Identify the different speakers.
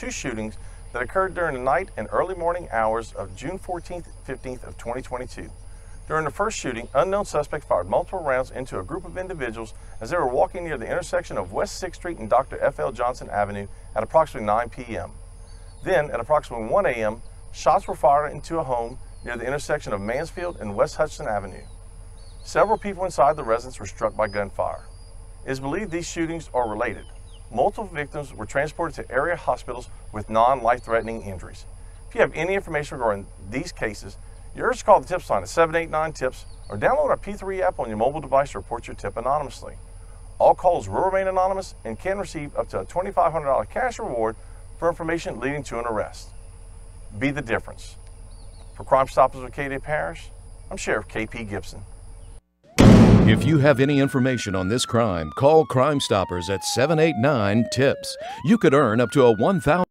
Speaker 1: two shootings that occurred during the night and early morning hours of June 14th and 15th of 2022. During the first shooting, unknown suspects fired multiple rounds into a group of individuals as they were walking near the intersection of West 6th Street and Dr. F.L. Johnson Avenue at approximately 9 p.m. Then, at approximately 1 a.m., shots were fired into a home near the intersection of Mansfield and West Hudson Avenue. Several people inside the residence were struck by gunfire. It is believed these shootings are related. Multiple victims were transported to area hospitals with non-life threatening injuries. If you have any information regarding these cases, you're urged to call the TIPS line at 789-TIPS or download our P3 app on your mobile device to report your tip anonymously. All calls will remain anonymous and can receive up to a $2,500 cash reward for information leading to an arrest. Be the difference. For Crime Stoppers of Acadia Parish, I'm Sheriff KP Gibson.
Speaker 2: If you have any information on this crime, call Crime Stoppers at 789 TIPS. You could earn up to a $1,000